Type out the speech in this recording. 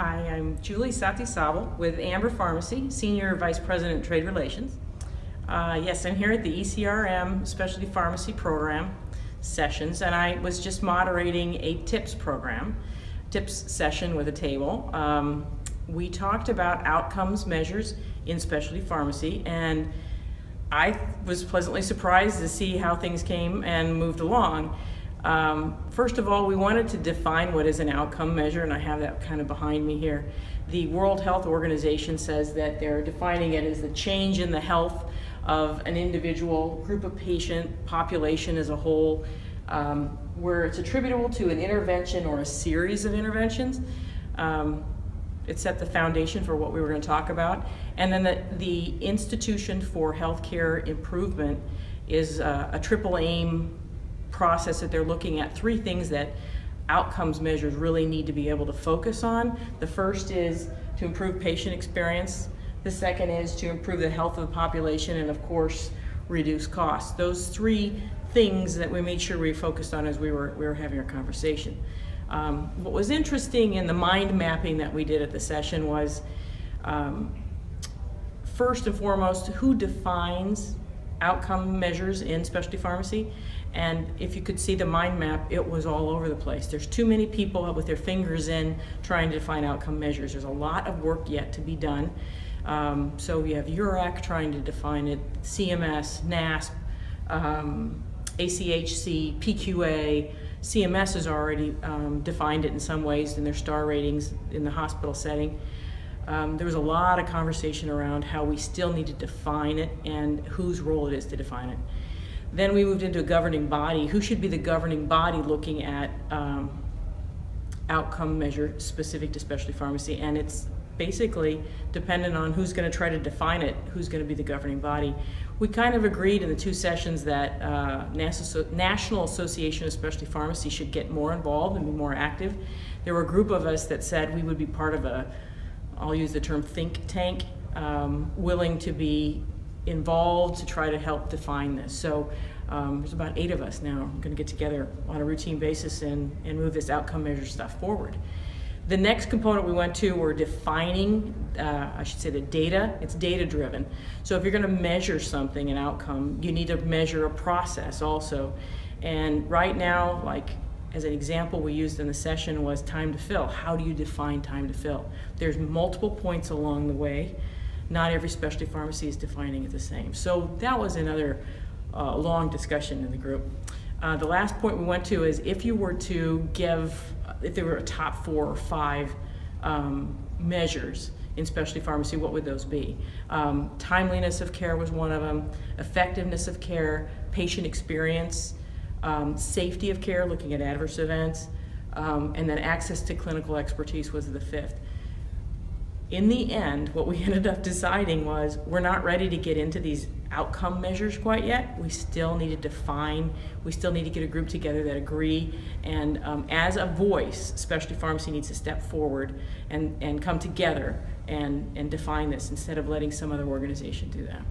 Hi, I'm Julie Zatizabal with Amber Pharmacy, Senior Vice President Trade Relations. Uh, yes, I'm here at the ECRM Specialty Pharmacy Program sessions, and I was just moderating a TIPS program, TIPS session with a table. Um, we talked about outcomes measures in specialty pharmacy, and I was pleasantly surprised to see how things came and moved along. Um, first of all, we wanted to define what is an outcome measure, and I have that kind of behind me here. The World Health Organization says that they're defining it as the change in the health of an individual, group of patient, population as a whole, um, where it's attributable to an intervention or a series of interventions. Um, it set the foundation for what we were going to talk about. And then the, the Institution for Healthcare Improvement is uh, a triple aim process that they're looking at three things that outcomes measures really need to be able to focus on. The first is to improve patient experience. The second is to improve the health of the population and of course reduce costs. Those three things that we made sure we focused on as we were, we were having our conversation. Um, what was interesting in the mind mapping that we did at the session was um, first and foremost, who defines outcome measures in specialty pharmacy? And if you could see the mind map, it was all over the place. There's too many people with their fingers in trying to define outcome measures. There's a lot of work yet to be done. Um, so we have URAC trying to define it, CMS, NASP, um, ACHC, PQA, CMS has already um, defined it in some ways in their star ratings in the hospital setting. Um, there was a lot of conversation around how we still need to define it and whose role it is to define it. Then we moved into a governing body. Who should be the governing body looking at um, outcome measure specific to specialty pharmacy? And it's basically dependent on who's going to try to define it, who's going to be the governing body. We kind of agreed in the two sessions that uh, National Association of Specialty Pharmacy should get more involved and be more active. There were a group of us that said we would be part of a, I'll use the term think tank, um, willing to be involved to try to help define this. So um, there's about eight of us now going to get together on a routine basis and, and move this outcome measure stuff forward. The next component we went to were defining, uh, I should say the data, it's data driven. So if you're gonna measure something, an outcome, you need to measure a process also. And right now, like as an example we used in the session was time to fill. How do you define time to fill? There's multiple points along the way. Not every specialty pharmacy is defining it the same. So that was another uh, long discussion in the group. Uh, the last point we went to is if you were to give, if there were a top four or five um, measures in specialty pharmacy, what would those be? Um, timeliness of care was one of them, effectiveness of care, patient experience, um, safety of care, looking at adverse events, um, and then access to clinical expertise was the fifth in the end, what we ended up deciding was we're not ready to get into these outcome measures quite yet. We still need to define, we still need to get a group together that agree. And um, as a voice, specialty pharmacy needs to step forward and, and come together and, and define this instead of letting some other organization do that.